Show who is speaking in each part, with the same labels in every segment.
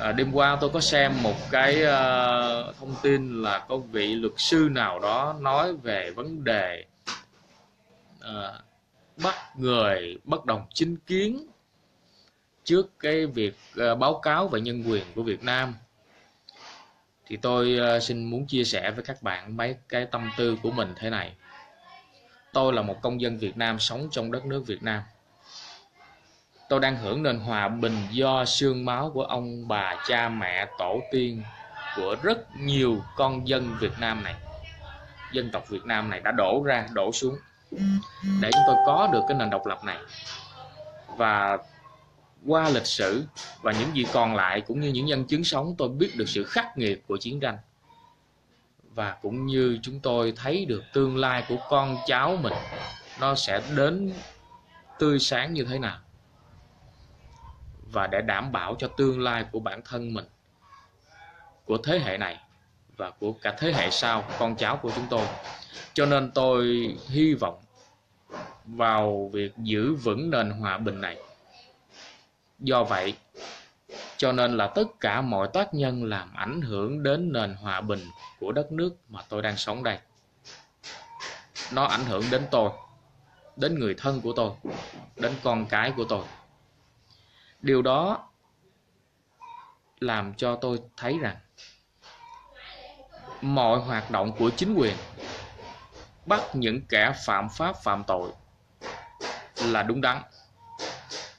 Speaker 1: à, đêm qua tôi có xem một cái uh, thông tin là có vị luật sư nào đó nói về vấn đề uh, bắt người bất đồng chính kiến trước cái việc uh, báo cáo về nhân quyền của Việt Nam. Thì tôi uh, xin muốn chia sẻ với các bạn mấy cái tâm tư của mình thế này. Tôi là một công dân Việt Nam sống trong đất nước Việt Nam tôi đang hưởng nền hòa bình do xương máu của ông bà cha mẹ tổ tiên của rất nhiều con dân Việt Nam này. Dân tộc Việt Nam này đã đổ ra, đổ xuống. Để chúng tôi có được cái nền độc lập này. Và qua lịch sử và những gì còn lại cũng như những nhân chứng sống, tôi biết được sự khắc nghiệt của chiến tranh. Và cũng như chúng tôi thấy được tương lai của con cháu mình, nó sẽ đến tươi sáng như thế nào và để đảm bảo cho tương lai của bản thân mình, của thế hệ này và của cả thế hệ sau, con cháu của chúng tôi. Cho nên tôi hy vọng vào việc giữ vững nền hòa bình này. Do vậy, cho nên là tất cả mọi tác nhân làm ảnh hưởng đến nền hòa bình của đất nước mà tôi đang sống đây. Nó ảnh hưởng đến tôi, đến người thân của tôi, đến con cái của tôi điều đó làm cho tôi thấy rằng mọi hoạt động của chính quyền bắt những kẻ phạm pháp phạm tội là đúng đắn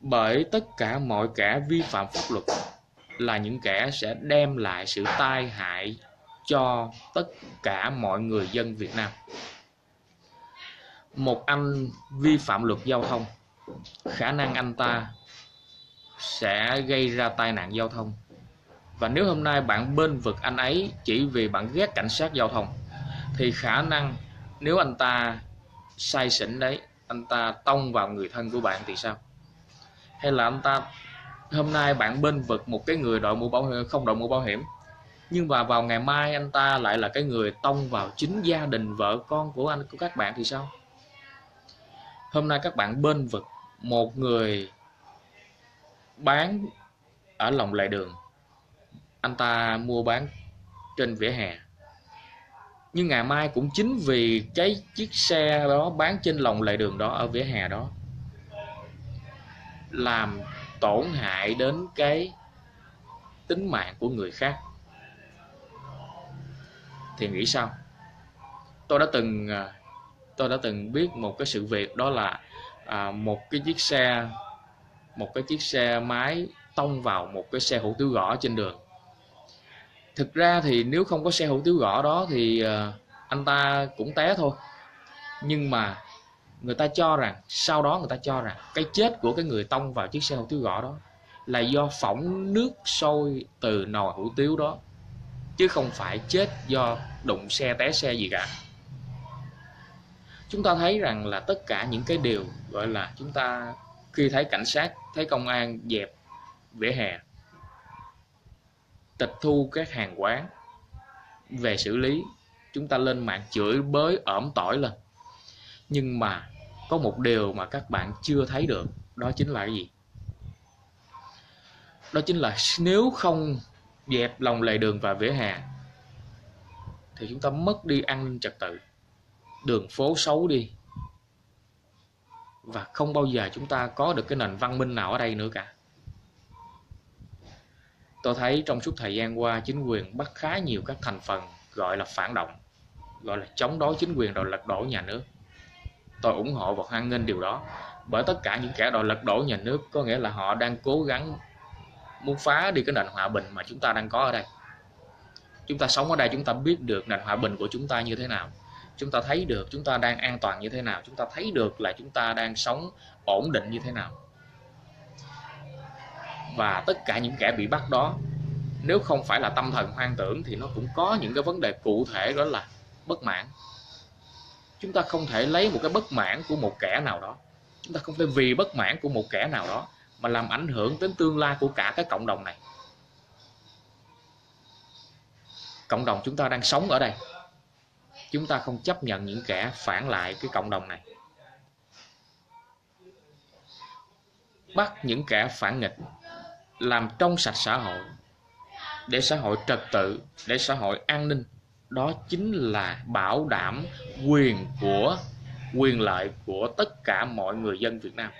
Speaker 1: bởi tất cả mọi kẻ vi phạm pháp luật là những kẻ sẽ đem lại sự tai hại cho tất cả mọi người dân Việt Nam. Một anh vi phạm luật giao thông, khả năng anh ta sẽ gây ra tai nạn giao thông. Và nếu hôm nay bạn bên vực anh ấy chỉ vì bạn ghét cảnh sát giao thông thì khả năng nếu anh ta say xỉn đấy, anh ta tông vào người thân của bạn thì sao? Hay là anh ta hôm nay bạn bên vực một cái người đội mũ bảo hiểm không đội mũ bảo hiểm nhưng mà vào ngày mai anh ta lại là cái người tông vào chính gia đình vợ con của anh của các bạn thì sao hôm nay các bạn bên vực một người bán ở lòng lề đường. Anh ta mua bán trên vỉa hè. Nhưng ngày mai cũng chính vì cái chiếc xe đó bán trên lòng lề đường đó ở vỉa hè đó làm tổn hại đến cái tính mạng của người khác. Thì nghĩ sao? Tôi đã từng à, tôi đã từng biết một cái sự việc đó là à, một cái chiếc xe một cái chiếc xe máy tông vào một cái xe hủ tiếu gõ trên đường. Thực ra thì nếu không có xe hủ tiếu gõ đó thì ờ, anh ta cũng té thôi. Nhưng mà người ta cho rằng, sau đó người ta cho rằng cái chết của cái người tông vào chiếc xe hủ tiếu gõ đó là do phỏng nước sôi từ nồi hủ tiếu đó, chứ không phải chết do đụng xe, té xe gì cả. Chúng ta thấy rằng là tất cả những cái điều gọi là chúng ta khi thấy cảnh sát, thấy công an dẹp vỉa hè, tịch thu các hàng quán về xử lý, chúng ta lên mạng chửi bới, ẩm tỏi lên. Nhưng mà có một điều mà các bạn chưa thấy được, đó chính là cái gì? Đó chính là nếu không dẹp lòng lề đường và vỉa hè, thì chúng ta mất đi an ninh trật tự. Đường phố xấu đi và không bao giờ chúng ta có được cái nền văn minh nào ở đây nữa cả. Tôi thấy trong suốt thời gian qua, chính quyền bắt khá nhiều các thành phần gọi là phản động, gọi là chống đối chính quyền rồi lật đổ nhà nước. Tôi ủng hộ và hoan nghênh điều đó, bởi tất cả những kẻ đòi lật đổ nhà nước có nghĩa là họ đang cố gắng muốn phá đi cái nền hòa bình mà chúng ta đang có ở đây. Chúng ta sống ở đây, chúng ta biết được nền hòa bình của chúng ta như thế nào chúng ta thấy được chúng ta đang an toàn như thế nào, chúng ta thấy được là chúng ta đang sống ổn định như thế nào. Và tất cả những kẻ bị bắt đó, nếu không phải là tâm thần hoang tưởng thì nó cũng có những cái vấn đề cụ thể đó là bất mãn. Chúng ta không thể lấy một cái bất mãn của một kẻ nào đó. Chúng ta không thể vì bất mãn của một kẻ nào đó mà làm ảnh hưởng đến tương lai của cả cái cộng đồng này. Cộng đồng chúng ta đang sống ở đây chúng ta không chấp nhận những kẻ phản lại cái cộng đồng này. Bắt những kẻ phản nghịch, làm trong sạch xã hội, để xã hội trật tự, để xã hội an ninh. Đó chính là bảo đảm quyền của, quyền lợi của tất cả mọi người dân Việt Nam.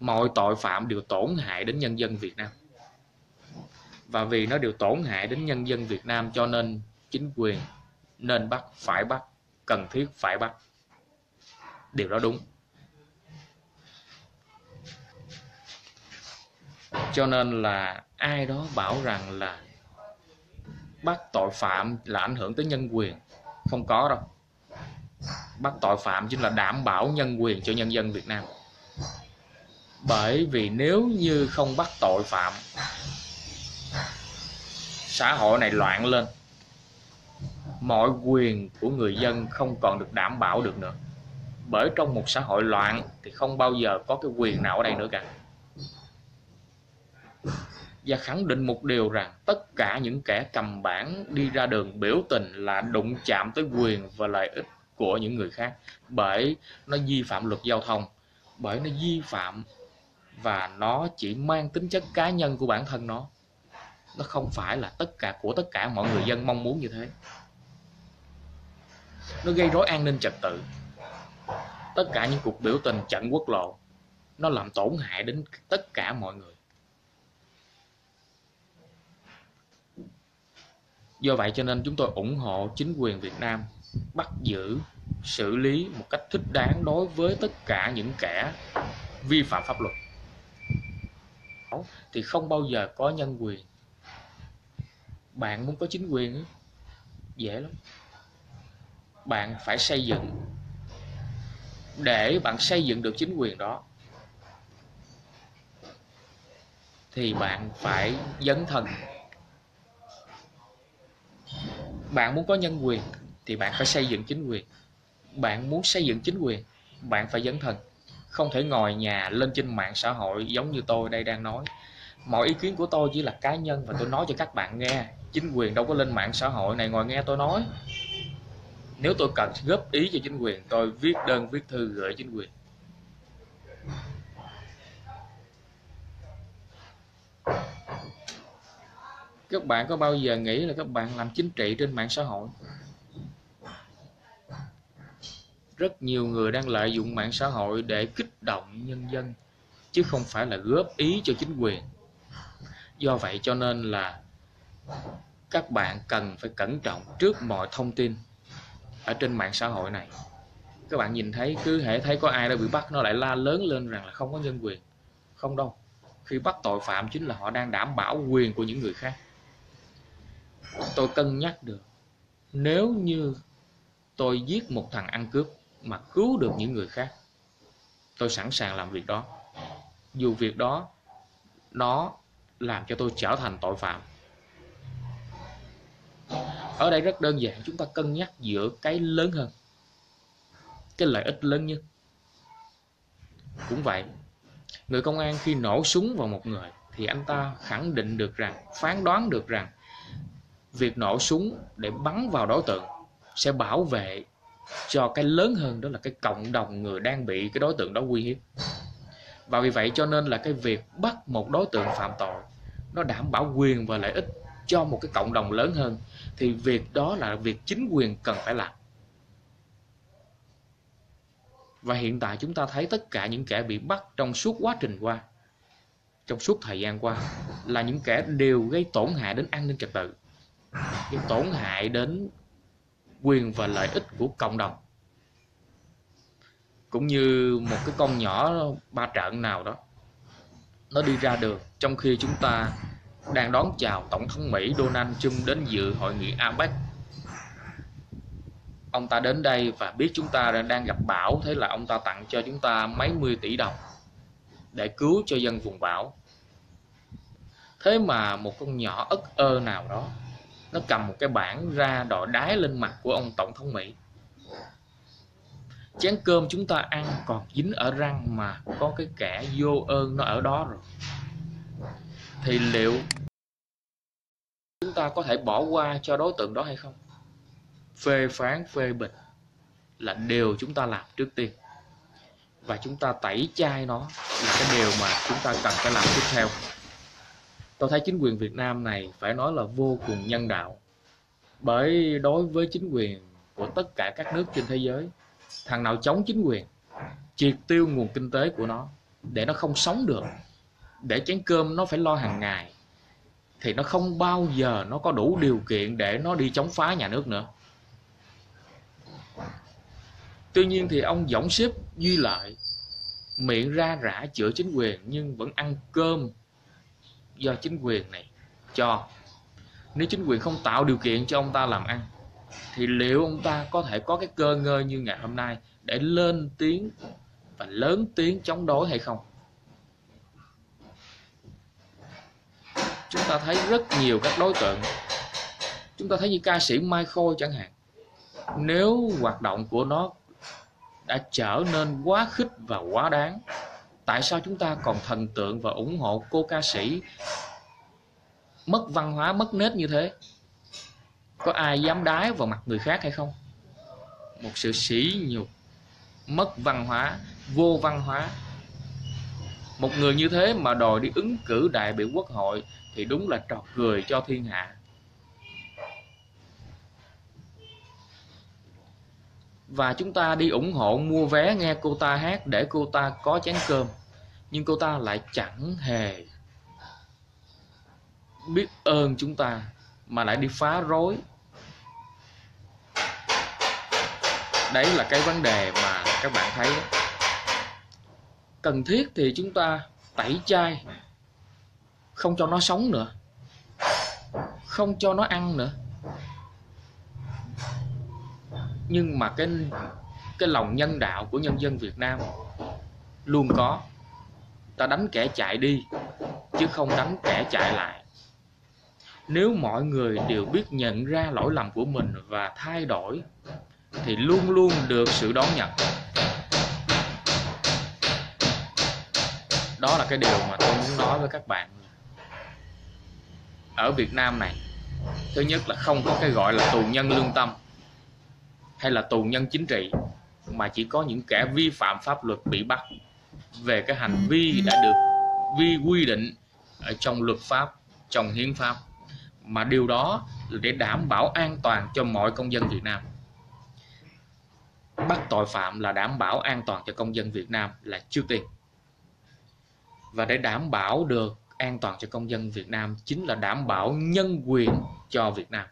Speaker 1: Mọi tội phạm đều tổn hại đến nhân dân Việt Nam. Và vì nó đều tổn hại đến nhân dân Việt Nam cho nên chính quyền nên bắt, phải bắt, cần thiết phải bắt. Điều đó đúng. Cho nên là ai đó bảo rằng là bắt tội phạm là ảnh hưởng tới nhân quyền, không có đâu. Bắt tội phạm chính là đảm bảo nhân quyền cho nhân dân Việt Nam. Bởi vì nếu như không bắt tội phạm, xã hội này loạn lên mọi quyền của người dân không còn được đảm bảo được nữa. Bởi trong một xã hội loạn thì không bao giờ có cái quyền nào ở đây nữa cả. Và khẳng định một điều rằng tất cả những kẻ cầm bản đi ra đường biểu tình là đụng chạm tới quyền và lợi ích của những người khác, bởi nó vi phạm luật giao thông, bởi nó vi phạm và nó chỉ mang tính chất cá nhân của bản thân nó. Nó không phải là tất cả, của tất cả mọi người dân mong muốn như thế nó gây rối an ninh trật tự. Tất cả những cuộc biểu tình chặn quốc lộ, nó làm tổn hại đến tất cả mọi người. Do vậy cho nên chúng tôi ủng hộ chính quyền Việt Nam bắt giữ, xử lý một cách thích đáng đối với tất cả những kẻ vi phạm pháp luật. Thì không bao giờ có nhân quyền. Bạn muốn có chính quyền dễ lắm bạn phải xây dựng để bạn xây dựng được chính quyền đó, thì bạn phải dấn thân. Bạn muốn có nhân quyền thì bạn phải xây dựng chính quyền. Bạn muốn xây dựng chính quyền, bạn phải dấn thân. Không thể ngồi nhà lên trên mạng xã hội giống như tôi đây đang nói. Mọi ý kiến của tôi chỉ là cá nhân và tôi nói cho các bạn nghe. Chính quyền đâu có lên mạng xã hội này ngồi nghe tôi nói nếu tôi cần góp ý cho chính quyền, tôi viết đơn, viết thư gửi chính quyền. Các bạn có bao giờ nghĩ là các bạn làm chính trị trên mạng xã hội? Rất nhiều người đang lợi dụng mạng xã hội để kích động nhân dân, chứ không phải là góp ý cho chính quyền. Do vậy cho nên là các bạn cần phải cẩn trọng trước mọi thông tin ở trên mạng xã hội này. Các bạn nhìn thấy, cứ hệ thấy có ai đã bị bắt, nó lại la lớn lên rằng là không có nhân quyền. Không đâu. Khi bắt tội phạm chính là họ đang đảm bảo quyền của những người khác. Tôi cân nhắc được, nếu như tôi giết một thằng ăn cướp mà cứu được những người khác, tôi sẵn sàng làm việc đó. Dù việc đó, nó làm cho tôi trở thành tội phạm ở đây rất đơn giản, chúng ta cân nhắc giữa cái lớn hơn, cái lợi ích lớn nhất. Cũng vậy, người công an khi nổ súng vào một người thì anh ta khẳng định được rằng, phán đoán được rằng việc nổ súng để bắn vào đối tượng sẽ bảo vệ cho cái lớn hơn, đó là cái cộng đồng người đang bị cái đối tượng đó uy hiếp. Và vì vậy cho nên là cái việc bắt một đối tượng phạm tội nó đảm bảo quyền và lợi ích cho một cái cộng đồng lớn hơn thì việc đó là việc chính quyền cần phải làm. Và hiện tại chúng ta thấy tất cả những kẻ bị bắt trong suốt quá trình qua, trong suốt thời gian qua, là những kẻ đều gây tổn hại đến an ninh trật tự, gây tổn hại đến quyền và lợi ích của cộng đồng. Cũng như một cái con nhỏ ba trận nào đó, nó đi ra đường, trong khi chúng ta đang đón chào Tổng thống Mỹ Donald Trump đến dự hội nghị APEC. Ông ta đến đây và biết chúng ta đang gặp bão, thế là ông ta tặng cho chúng ta mấy mươi tỷ đồng để cứu cho dân vùng bão. Thế mà một con nhỏ ất ơ nào đó nó cầm một cái bảng ra đòi đái lên mặt của ông Tổng thống Mỹ. Chén cơm chúng ta ăn còn dính ở răng mà có cái kẻ vô ơn nó ở đó rồi thì liệu chúng ta có thể bỏ qua cho đối tượng đó hay không? Phê phán, phê bình là điều chúng ta làm trước tiên. Và chúng ta tẩy chay nó là cái điều mà chúng ta cần phải làm tiếp theo. Tôi thấy chính quyền Việt Nam này phải nói là vô cùng nhân đạo. Bởi đối với chính quyền của tất cả các nước trên thế giới, thằng nào chống chính quyền, triệt tiêu nguồn kinh tế của nó để nó không sống được, để chén cơm nó phải lo hàng ngày thì nó không bao giờ nó có đủ điều kiện để nó đi chống phá nhà nước nữa. Tuy nhiên thì ông võng xếp duy lợi miệng ra rã chữa chính quyền nhưng vẫn ăn cơm do chính quyền này cho. Nếu chính quyền không tạo điều kiện cho ông ta làm ăn, thì liệu ông ta có thể có cái cơ ngơi như ngày hôm nay để lên tiếng và lớn tiếng chống đối hay không? Chúng ta thấy rất nhiều các đối tượng. Chúng ta thấy như ca sĩ Mai Khôi chẳng hạn. Nếu hoạt động của nó đã trở nên quá khích và quá đáng, tại sao chúng ta còn thần tượng và ủng hộ cô ca sĩ mất văn hóa, mất nết như thế? Có ai dám đái vào mặt người khác hay không? Một sự sỉ nhục, mất văn hóa, vô văn hóa. Một người như thế mà đòi đi ứng cử đại biểu quốc hội thì đúng là trò cười cho thiên hạ. Và chúng ta đi ủng hộ mua vé nghe cô ta hát để cô ta có chén cơm, nhưng cô ta lại chẳng hề biết ơn chúng ta mà lại đi phá rối. Đấy là cái vấn đề mà các bạn thấy. Đó. cần thiết thì chúng ta tẩy chay không cho nó sống nữa. Không cho nó ăn nữa. Nhưng mà cái cái lòng nhân đạo của nhân dân Việt Nam luôn có. Ta đánh kẻ chạy đi, chứ không đánh kẻ chạy lại. Nếu mọi người đều biết nhận ra lỗi lầm của mình và thay đổi, thì luôn luôn được sự đón nhận. Đó là cái điều mà tôi muốn nói với các bạn ở Việt Nam này, thứ nhất là không có cái gọi là tù nhân lương tâm hay là tù nhân chính trị, mà chỉ có những kẻ vi phạm pháp luật bị bắt về cái hành vi đã được vi quy định ở trong luật pháp, trong hiến pháp. Mà điều đó là để đảm bảo an toàn cho mọi công dân Việt Nam. Bắt tội phạm là đảm bảo an toàn cho công dân Việt Nam là trước tiên. Và để đảm bảo được an toàn cho công dân Việt Nam chính là đảm bảo nhân quyền cho Việt Nam.